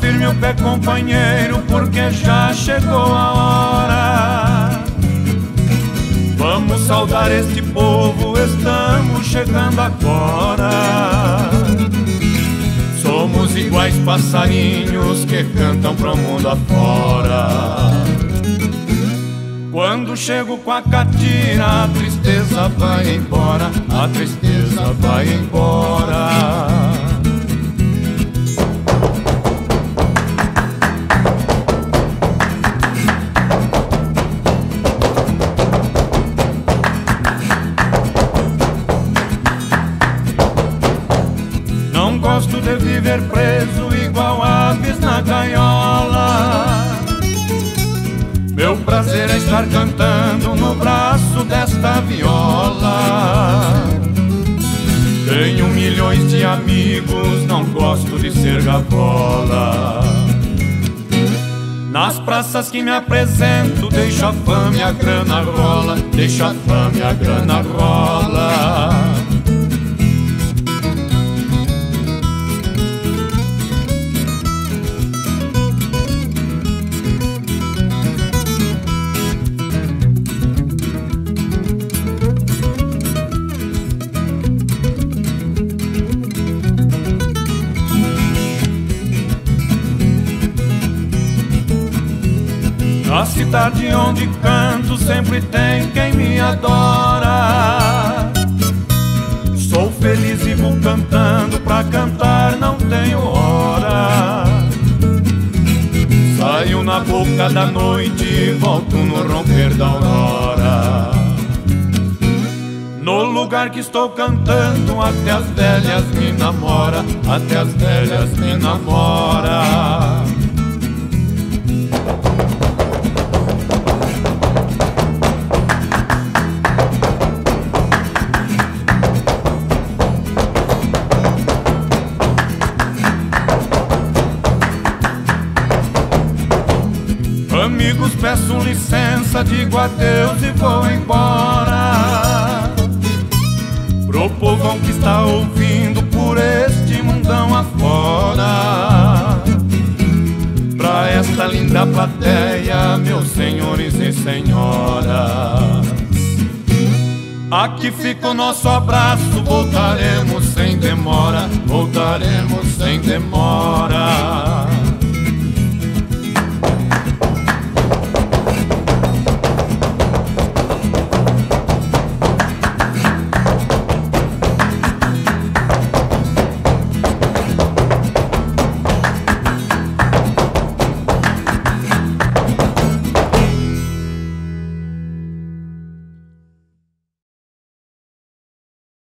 firme o pé, companheiro, porque já chegou a hora. Vamos saudar este povo, estamos chegando agora. Somos iguais passarinhos que cantam pro mundo afora. Quando chego com a catira, a tristeza vai embora, a tristeza vai embora. Preso igual aves na gaiola. Meu prazer é estar cantando no braço desta viola. Tenho milhões de amigos, não gosto de ser gabola. Nas praças que me apresento, deixo a fama e a grana rola, deixo a fama e a grana rola. Na cidade onde canto sempre tem quem me adora. Sou feliz e vou cantando, pra cantar não tenho hora. Saio na boca da noite e volto no romper da aurora. No lugar que estou cantando, até as velhas me namora, até as velhas me namora. Amigos, peço licença, digo adeus e vou embora. Pro povão que está ouvindo por este mundão afora. Pra esta linda plateia, meus senhores e senhoras. Aqui fica o nosso abraço, voltaremos sem demora, voltaremos sem demora.